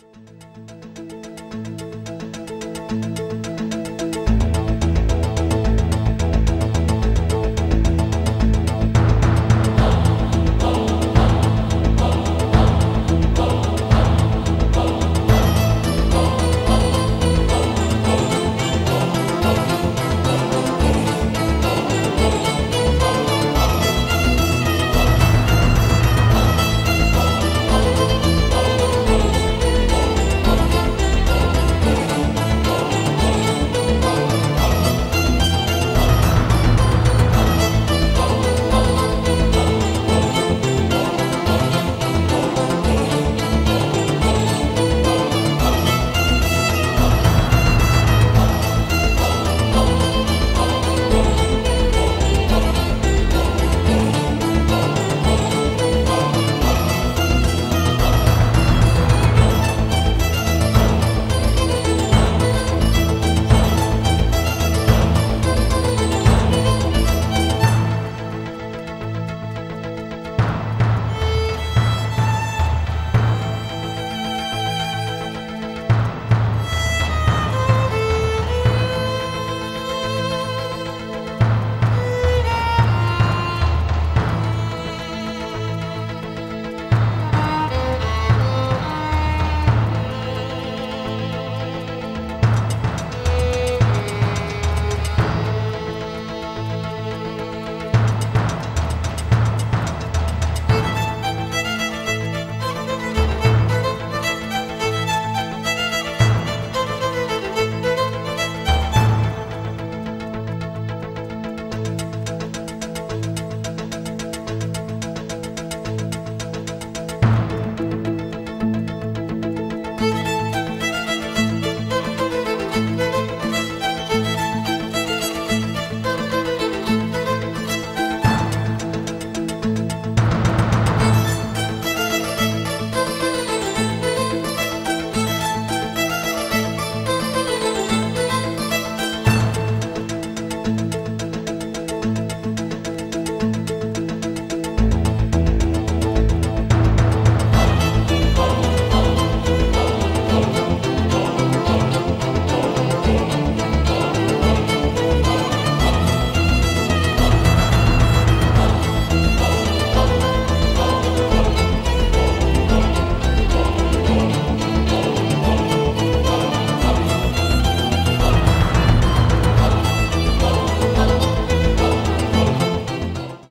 Música